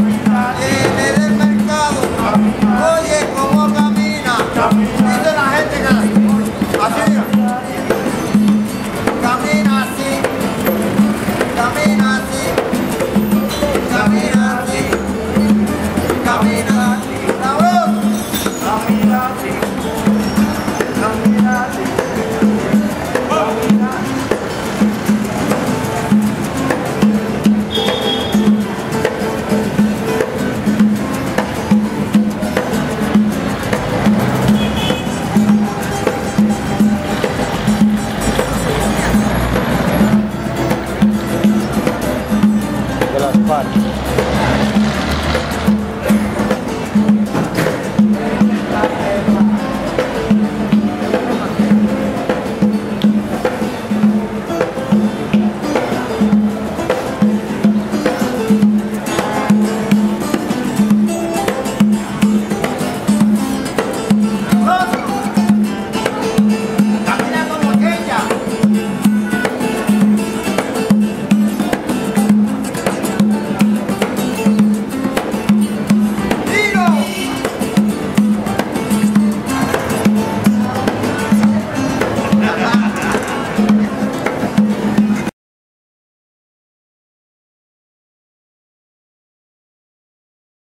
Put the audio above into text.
Obrigado. ก่อน